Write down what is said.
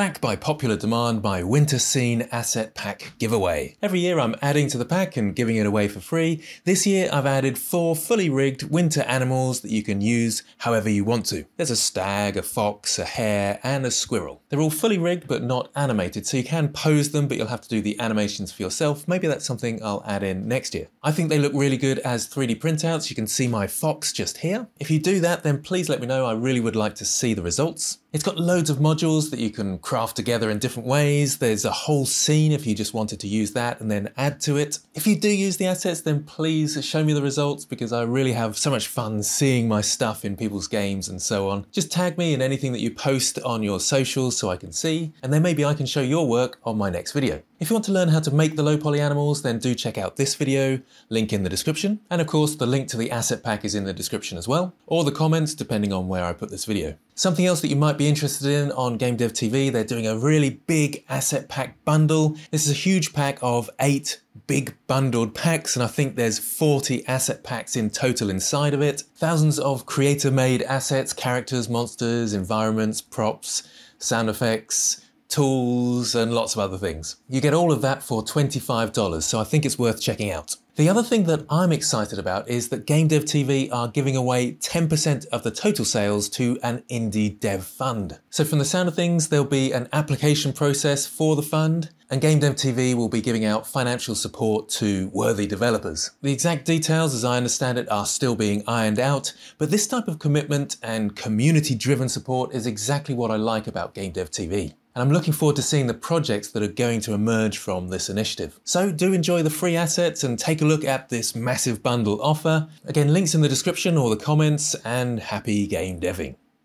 Back by popular demand, my Winter Scene Asset Pack giveaway. Every year I'm adding to the pack and giving it away for free. This year I've added four fully rigged winter animals that you can use however you want to. There's a stag, a fox, a hare, and a squirrel. They're all fully rigged but not animated, so you can pose them, but you'll have to do the animations for yourself. Maybe that's something I'll add in next year. I think they look really good as 3D printouts. You can see my fox just here. If you do that, then please let me know. I really would like to see the results. It's got loads of modules that you can craft together in different ways. There's a whole scene if you just wanted to use that and then add to it. If you do use the assets, then please show me the results because I really have so much fun seeing my stuff in people's games and so on. Just tag me in anything that you post on your socials so I can see, and then maybe I can show your work on my next video. If you want to learn how to make the low poly animals, then do check out this video, link in the description. And of course, the link to the asset pack is in the description as well, or the comments, depending on where I put this video. Something else that you might be interested in on Game Dev TV, they're doing a really big asset pack bundle. This is a huge pack of eight big bundled packs, and I think there's 40 asset packs in total inside of it. Thousands of creator made assets, characters, monsters, environments, props, sound effects, tools, and lots of other things. You get all of that for $25, so I think it's worth checking out. The other thing that I'm excited about is that Game Dev TV are giving away 10% of the total sales to an indie dev fund. So from the sound of things, there'll be an application process for the fund, and Game Dev TV will be giving out financial support to worthy developers. The exact details, as I understand it, are still being ironed out, but this type of commitment and community-driven support is exactly what I like about Game Dev TV and I'm looking forward to seeing the projects that are going to emerge from this initiative. So do enjoy the free assets and take a look at this massive bundle offer. Again, links in the description or the comments, and happy game deving.